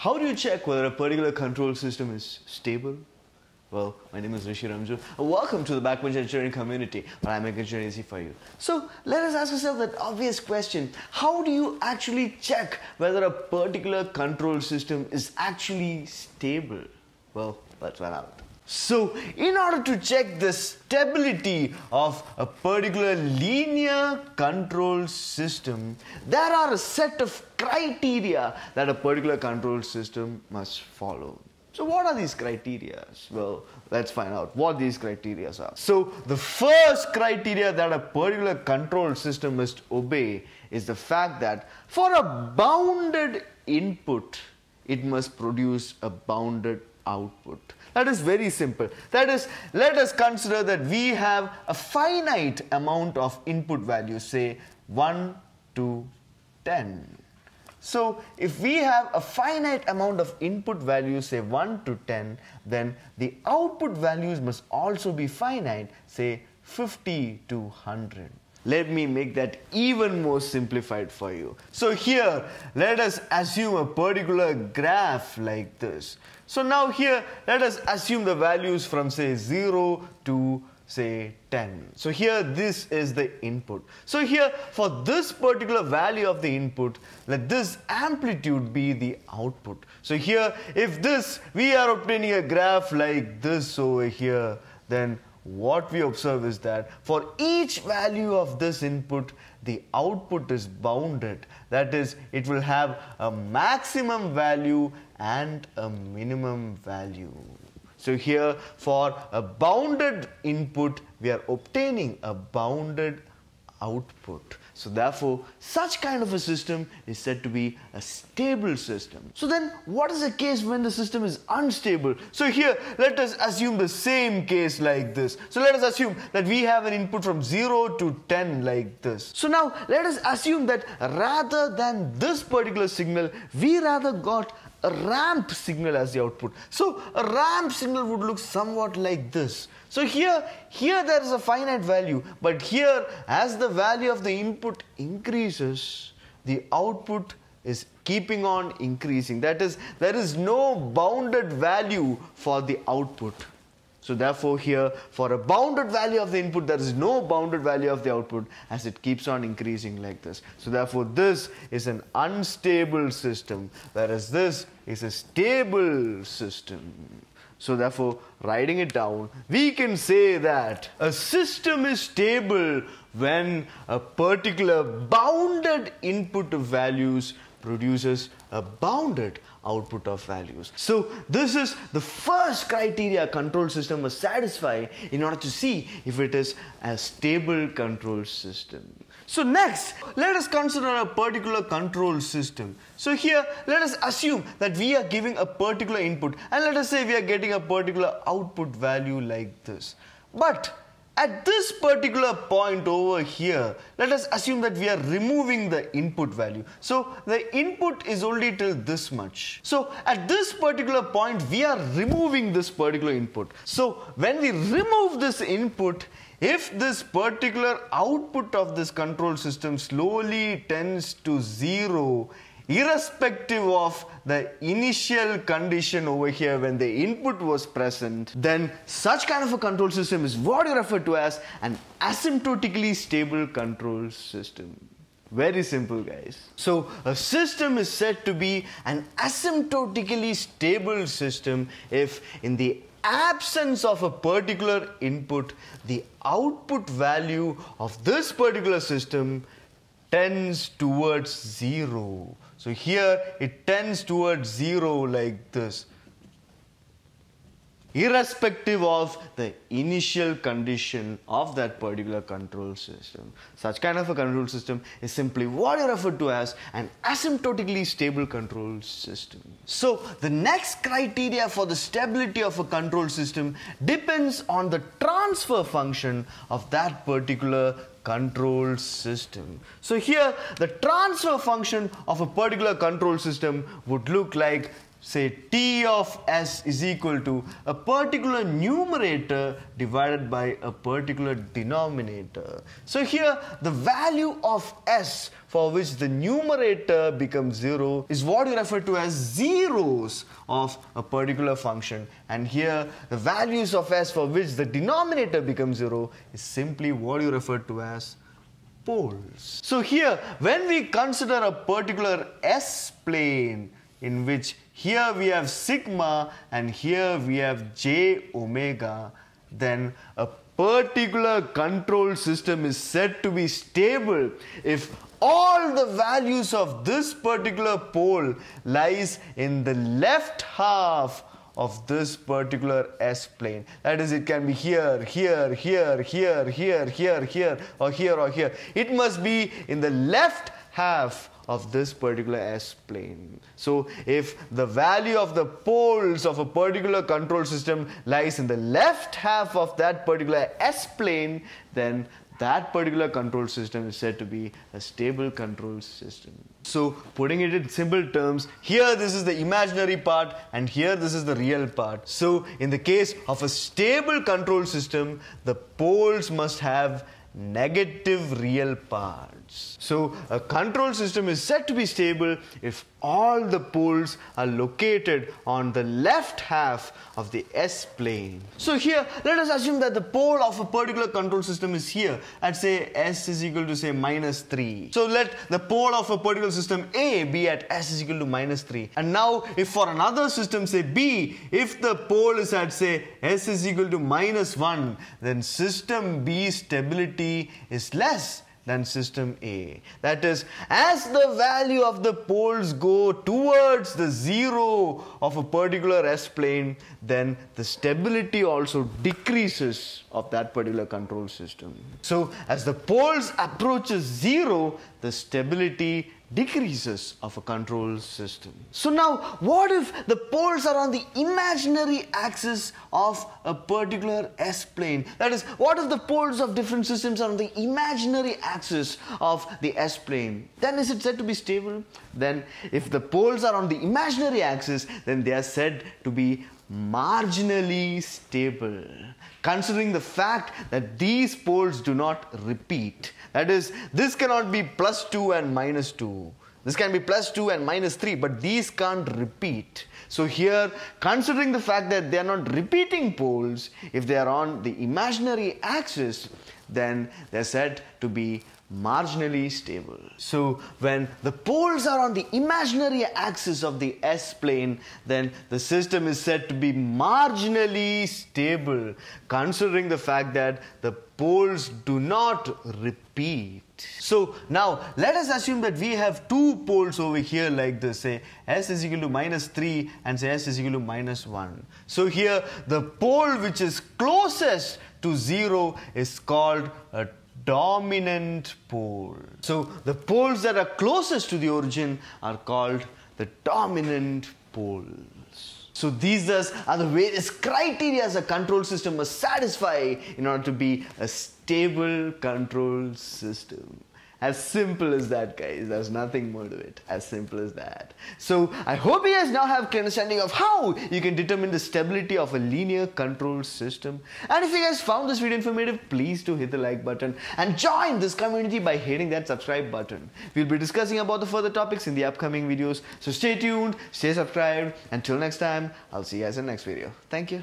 How do you check whether a particular control system is stable? Well, my name is Rishi Remju. Welcome to the Backbench Engineering community, where I make engineering easy for you. So, let us ask ourselves that obvious question. How do you actually check whether a particular control system is actually stable? Well, let's find out. So, in order to check the stability of a particular linear control system, there are a set of criteria that a particular control system must follow. So what are these criteria? Well, let's find out what these criteria are. So the first criteria that a particular control system must obey is the fact that for a bounded input, it must produce a bounded output. That is very simple. That is, let us consider that we have a finite amount of input values, say 1 to 10. So if we have a finite amount of input values, say 1 to 10, then the output values must also be finite, say 50 to 100. Let me make that even more simplified for you. So here, let us assume a particular graph like this. So now here, let us assume the values from say 0 to say 10. So here this is the input. So here for this particular value of the input, let this amplitude be the output. So here if this, we are obtaining a graph like this over here, then what we observe is that for each value of this input, the output is bounded. That is, it will have a maximum value and a minimum value. So here for a bounded input, we are obtaining a bounded output. So therefore, such kind of a system is said to be a stable system. So then, what is the case when the system is unstable? So here, let us assume the same case like this. So let us assume that we have an input from 0 to 10 like this. So now, let us assume that rather than this particular signal, we rather got a ramp signal as the output. So a ramp signal would look somewhat like this. So here, here there is a finite value, but here as the value of the input increases, the output is keeping on increasing. That is, there is no bounded value for the output. So therefore here for a bounded value of the input there is no bounded value of the output as it keeps on increasing like this. So therefore this is an unstable system whereas this is a stable system. So therefore writing it down we can say that a system is stable when a particular bounded input of values produces a bounded output of values. So this is the first criteria control system must satisfy in order to see if it is a stable control system. So next, let us consider a particular control system. So here, let us assume that we are giving a particular input and let us say we are getting a particular output value like this. But at this particular point over here, let us assume that we are removing the input value. So the input is only till this much. So at this particular point, we are removing this particular input. So when we remove this input, if this particular output of this control system slowly tends to zero, irrespective of the initial condition over here when the input was present, then such kind of a control system is what you refer to as an asymptotically stable control system. Very simple, guys. So, a system is said to be an asymptotically stable system if, in the absence of a particular input, the output value of this particular system tends towards zero. So here it tends towards zero like this irrespective of the initial condition of that particular control system. Such kind of a control system is simply what you refer to as an asymptotically stable control system. So the next criteria for the stability of a control system depends on the transfer function of that particular control system. So here the transfer function of a particular control system would look like say t of s is equal to a particular numerator divided by a particular denominator. So here the value of s for which the numerator becomes 0 is what you refer to as zeros of a particular function and here the values of s for which the denominator becomes 0 is simply what you refer to as poles. So here when we consider a particular s-plane in which here we have sigma and here we have j omega, then a particular control system is said to be stable if all the values of this particular pole lies in the left half of this particular S-plane. That is, it can be here, here, here, here, here, here, here, or here, or here. It must be in the left half of this particular S-plane. So if the value of the poles of a particular control system lies in the left half of that particular S-plane, then that particular control system is said to be a stable control system. So putting it in simple terms, here this is the imaginary part and here this is the real part. So in the case of a stable control system, the poles must have negative real parts. So a control system is said to be stable if all the poles are located on the left half of the S-plane. So here, let us assume that the pole of a particular control system is here at say S is equal to say minus 3. So let the pole of a particular system A be at S is equal to minus 3. And now if for another system say B, if the pole is at say S is equal to minus 1, then system B stability is less than system A. That is, as the value of the poles go towards the zero of a particular S-plane, then the stability also decreases of that particular control system. So, as the poles approaches zero, the stability decreases of a control system. So now, what if the poles are on the imaginary axis of a particular S-plane? That is, what if the poles of different systems are on the imaginary axis of the S-plane? Then is it said to be stable? Then if the poles are on the imaginary axis, then they are said to be marginally stable considering the fact that these poles do not repeat. That is, this cannot be plus 2 and minus 2. This can be plus 2 and minus 3, but these can't repeat. So here, considering the fact that they are not repeating poles, if they are on the imaginary axis, then they're said to be marginally stable. So when the poles are on the imaginary axis of the S-plane, then the system is said to be marginally stable, considering the fact that the poles do not repeat. So now let us assume that we have two poles over here like this, say S is equal to minus 3 and say S is equal to minus 1. So here the pole which is closest to 0 is called a dominant pole. So the poles that are closest to the origin are called the dominant poles. So these thus are the various criteria a control system must satisfy in order to be a stable control system. As simple as that, guys. There's nothing more to it. As simple as that. So I hope you guys now have clear understanding of how you can determine the stability of a linear control system. And if you guys found this video informative, please do hit the like button and join this community by hitting that subscribe button. We'll be discussing about the further topics in the upcoming videos. So stay tuned, stay subscribed. Until next time, I'll see you guys in the next video. Thank you.